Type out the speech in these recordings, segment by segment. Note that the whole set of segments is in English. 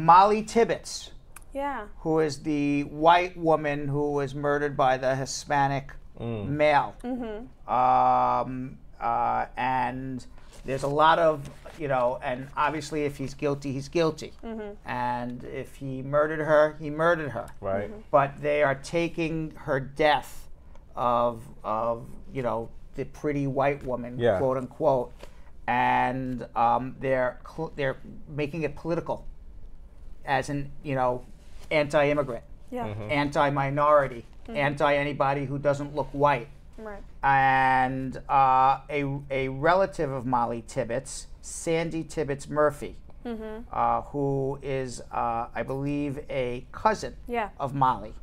Mollie Tibbetts, Yeah. who is the white woman who was murdered by the Hispanic male. Um, uh, and there's a lot of, you know, and obviously if he's guilty, he's guilty. And if he murdered her, he murdered her. Right. But they are taking her death of, of you know, the pretty white woman, Yeah. quote unquote, and um, they're cl- they're making it political, as an you know, anti-immigrant, Yeah. anti-minority, anti anybody who doesn't look white. Right. And uh, a a relative of Mollie Tibbetts, Sandy Tibbetts Murphy, uh, who is uh, I believe a cousin Yeah. of Mollie,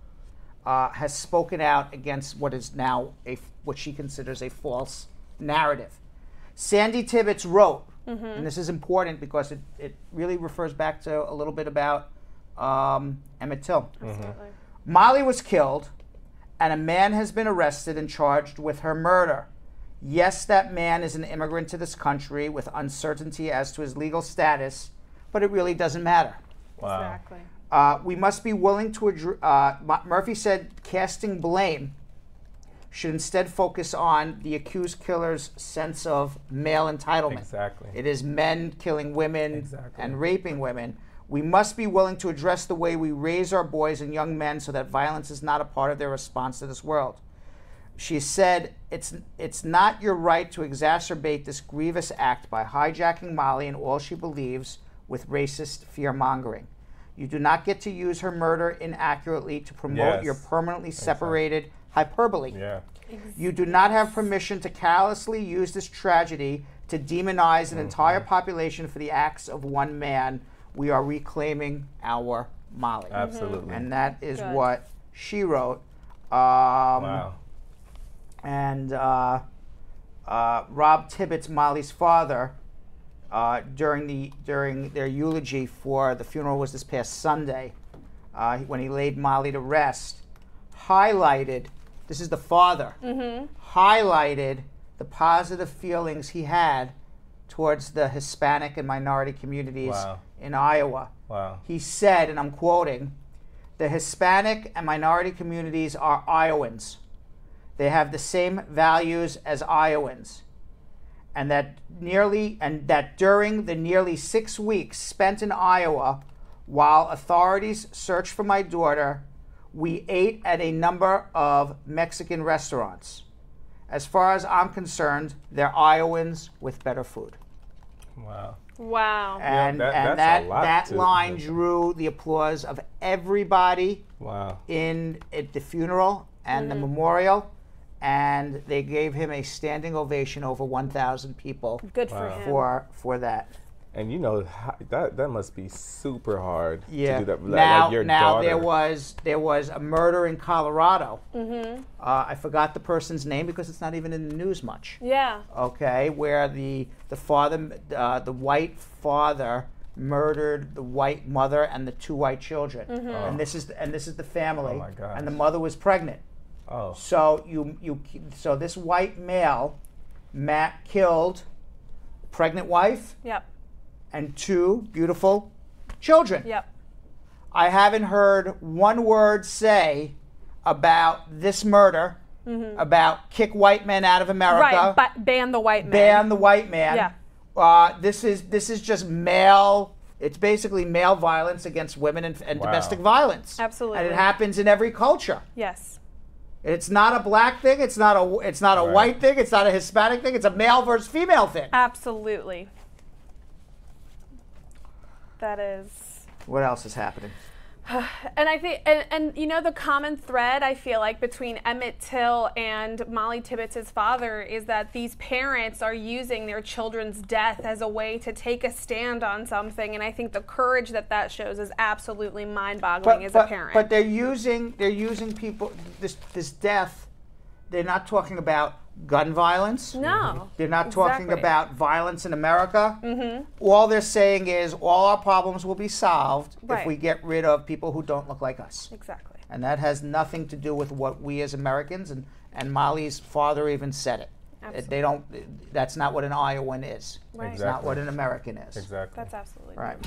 uh, has spoken out against what is now a what she considers a false narrative. Sandy Tibbetts wrote, and this is important because it, it really refers back to a little bit about um, Emmett Till. Absolutely. Mollie was killed, and a man has been arrested and charged with her murder. Yes, that man is an immigrant to this country with uncertainty as to his legal status, but it really doesn't matter. Wow. Exactly. Uh, we must be willing to addr- uh, M- Murphy said casting blame should instead focus on the accused killer's sense of male entitlement. Exactly. It is men killing women Exactly. and raping women. We must be willing to address the way we raise our boys and young men so that violence is not a part of their response to this world. She said, it's, it's not your right to exacerbate this grievous act by hijacking Mollie and all she believes with racist fear mongering. You do not get to use her murder inaccurately to promote Yes. your permanently separated hyperbole. Yeah. You do not have permission to callously use this tragedy to demonize an entire population for the acts of one man. We are reclaiming our Mollie. Absolutely. And that is Good. what she wrote. Um, wow. And uh, uh, Rob Tibbetts, Mollie's father, uh, during the during their eulogy for the funeral was this past Sunday, uh, when he laid Mollie to rest, highlighted. This is the father. Highlighted the positive feelings he had towards the Hispanic and minority communities Wow. in Iowa. Wow. He said, and I'm quoting, the Hispanic and minority communities are Iowans. They have the same values as Iowans. And that nearly and that during the nearly six weeks spent in Iowa while authorities searched for my daughter, we ate at a number of Mexican restaurants. As far as I'm concerned, they're Iowans with better food. Wow. Wow. And that- and that's a that lot that to- line drew the applause of everybody Wow. in at the funeral and the mm-hmm. memorial, and they gave him a standing ovation over 1,000 people Good for him. for for that. And you know that that must be super hard Yeah. to do that. Like, now like your now daughter. there was there was a murder in Colorado. Mm-hmm. Uh, I forgot the person's name because it's not even in the news much. Yeah. okay, where the the father, uh, the white father, murdered the white mother and the two white children, Mm-hmm. and this is and this is the family, Oh my gosh. and the mother was pregnant. Oh. So you you so this white male, Matt killed pregnant wife Yep. and two beautiful children. Yep. I haven't heard one word say about this murder, about kick white men out of America Mm-hmm. Right. But ban the white man. ban the white man. Yeah. Uh, this is this is just male. It's basically male violence against women and, and Wow. domestic violence. Absolutely. And it happens in every culture. Yes. It's not a black thing. It's not a it's not a Right. white thing. It's not a Hispanic thing. It's a male versus female thing. Absolutely. That is. What else is happening? And I think, and, and you know, the common thread I feel like between Emmett Till and Mollie Tibbetts' father is that these parents are using their children's death as a way to take a stand on something. And I think the courage that that shows is absolutely mind boggling as but, a parent. but they're using they're using people this this death. They're not talking about gun violence. no. They're not talking Exactly. about violence in America. Mm-hmm. All they're saying is all our problems will be solved if we get rid of people who don't look like us. Exactly. And that has nothing to do with what we as Americans and, and Mollie's father even said it. It- They don't. That's not what an Iowan is. Right. It's not what an American is. Exactly. That's absolutely Right.